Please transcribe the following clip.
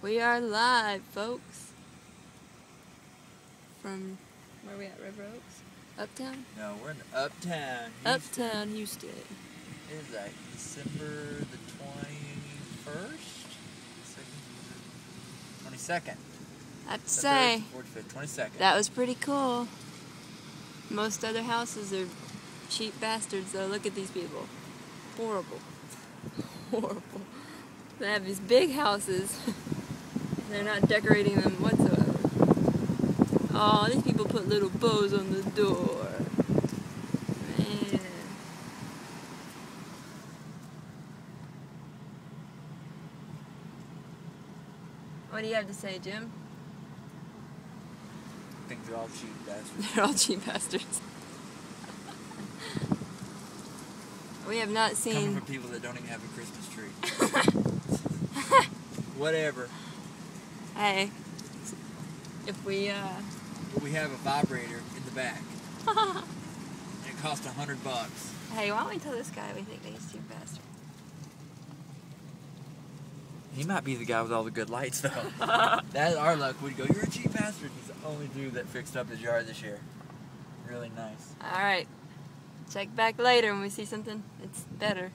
still as possible. We are live, folks. From where are we at? River Oaks? Uptown? No, we're in Uptown. Houston. Uptown, Houston. It is like December the 21st? 22nd. I'd The say 22nd. that was pretty cool. Most other houses are cheap bastards, though. Look at these people. Horrible. Horrible. They have these big houses. They're not decorating them whatsoever. Oh, these people put little bows on the door. Man. What do you have to say, Jim? I think they're all cheap bastards. They're all cheap bastards. we have not seen... Coming from people that don't even have a Christmas tree. Whatever. Hey, if we, uh, But we have a vibrator in the back. and it cost a hundred bucks. hey, why don't we tell this guy we think that he's cheap bastard? He might be the guy with all the good lights, though. That's our luck. We'd go, you're a cheap bastard. He's the only dude that fixed up his yard this year. Really nice. All right, check back later when we see something that's better.